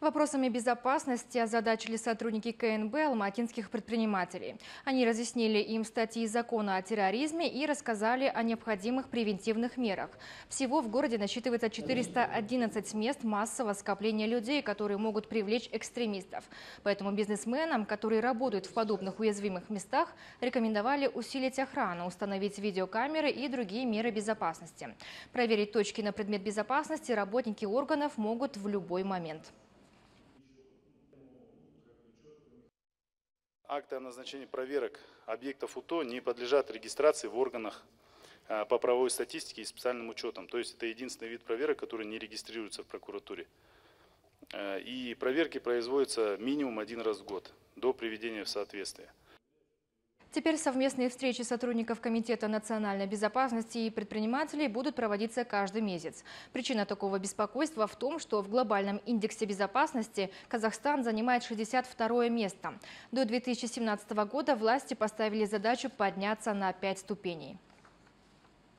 Вопросами безопасности озадачили сотрудники КНБ алматинских предпринимателей. Они разъяснили им статьи закона о терроризме и рассказали о необходимых превентивных мерах. Всего в городе насчитывается 411 мест массового скопления людей, которые могут привлечь экстремистов. Поэтому бизнесменам, которые работают в подобных уязвимых местах, рекомендовали усилить охрану, установить видеокамеры и другие меры безопасности. Проверить точки на предмет безопасности работники органов могут в любой момент. Акты о назначении проверок объектов УТО не подлежат регистрации в органах а, по правовой статистике и специальным учетам. То есть это единственный вид проверок, который не регистрируется в прокуратуре. А, и проверки производятся минимум один раз в год до приведения в соответствие. Теперь совместные встречи сотрудников Комитета национальной безопасности и предпринимателей будут проводиться каждый месяц. Причина такого беспокойства в том, что в глобальном индексе безопасности Казахстан занимает 62 место. До 2017 года власти поставили задачу подняться на 5 ступеней.